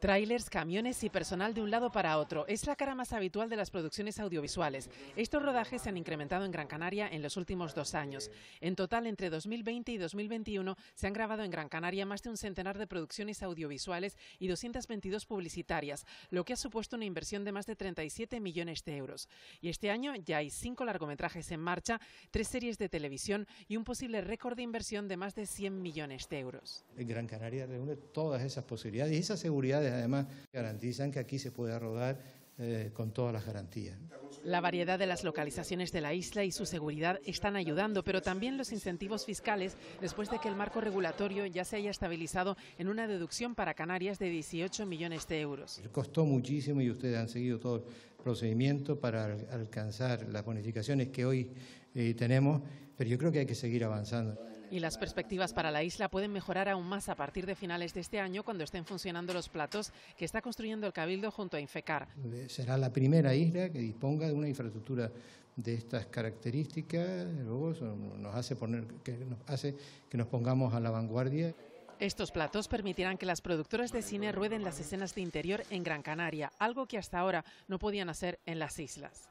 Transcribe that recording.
Trailers, camiones y personal de un lado para otro. Es la cara más habitual de las producciones audiovisuales. Estos rodajes se han incrementado en Gran Canaria en los últimos dos años. En total, entre 2020 y 2021, se han grabado en Gran Canaria más de un centenar de producciones audiovisuales y 222 publicitarias, lo que ha supuesto una inversión de más de 37 millones de euros. Y este año ya hay cinco largometrajes en marcha, tres series de televisión y un posible récord de inversión de más de 100 millones de euros. En Gran Canaria reúne todas esas posibilidades y esas además garantizan que aquí se pueda rodar eh, con todas las garantías. La variedad de las localizaciones de la isla y su seguridad están ayudando, pero también los incentivos fiscales después de que el marco regulatorio ya se haya estabilizado en una deducción para Canarias de 18 millones de euros. Costó muchísimo y ustedes han seguido todo el procedimiento para alcanzar las bonificaciones que hoy eh, tenemos, pero yo creo que hay que seguir avanzando. Y las perspectivas para la isla pueden mejorar aún más a partir de finales de este año cuando estén funcionando los platos que está construyendo el Cabildo junto a Infecar. Será la primera isla que disponga de una infraestructura de estas características, luego nos hace, poner, que nos hace que nos pongamos a la vanguardia. Estos platos permitirán que las productoras de cine rueden las escenas de interior en Gran Canaria, algo que hasta ahora no podían hacer en las islas.